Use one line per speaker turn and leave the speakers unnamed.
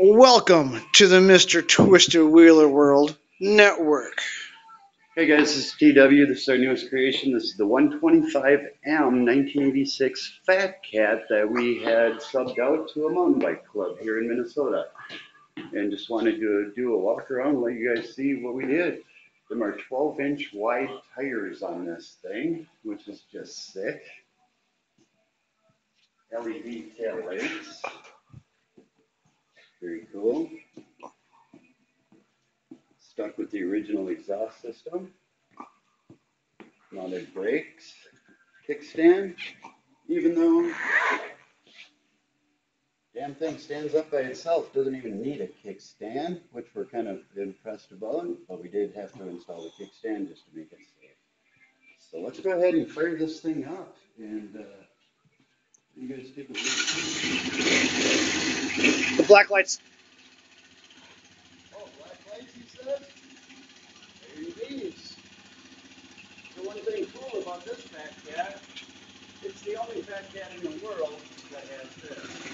Welcome to the Mr. Twisted Wheeler World Network.
Hey guys, this is TW. This is our newest creation. This is the 125M 1986 Fat Cat that we had subbed out to a mountain bike club here in Minnesota. And just wanted to do a walk around and let you guys see what we did. Them are 12 inch wide tires on this thing, which is just sick. LED tail lights. Very cool. Stuck with the original exhaust system. Mounted brakes, kickstand, even though damn thing stands up by itself, doesn't even need a kickstand, which we're kind of impressed about, but we did have to install the kickstand just to make it safe. So let's go ahead and fire this thing up and uh, you guys take a look.
Black lights.
Oh, black lights, he says? There it is. The one thing cool about this Fat Cat, it's the only Fat Cat in the world that has this.